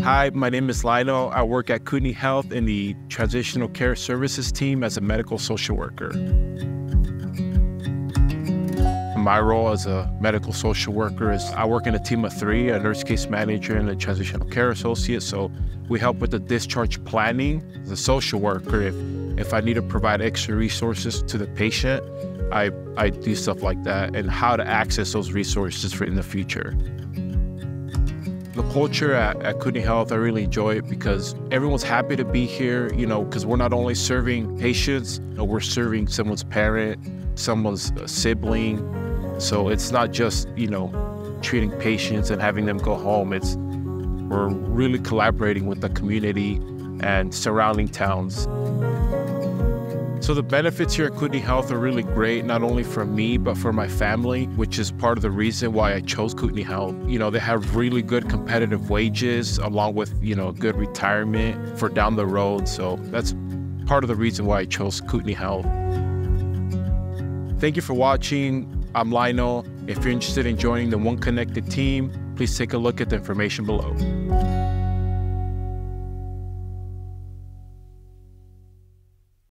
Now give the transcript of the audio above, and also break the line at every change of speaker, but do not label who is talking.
Mm-hmm. Hi, my name is Lionel. I work at Kootenai Health in the Transitional Care Services team as a medical social worker. My role as a medical social worker is I work in a team of three, a nurse case manager and a transitional care associate. So we help with the discharge planning. As a social worker, if, if I need to provide extra resources to the patient, I, I do stuff like that and how to access those resources for in the future. The culture at, at Kootenai Health, I really enjoy it because everyone's happy to be here, you know, because we're not only serving patients, you know, we're serving someone's parent, someone's uh, sibling. So it's not just, you know, treating patients and having them go home. It's we're really collaborating with the community and surrounding towns. So the benefits here at Kootenai Health are really great, not only for me, but for my family, which is part of the reason why I chose Kootenai Health. You know, they have really good competitive wages along with, you know, good retirement for down the road. So that's part of the reason why I chose Kootenai Health. Thank you for watching. I'm Lionel. If you're interested in joining the One Connected team, please take a look at the information below.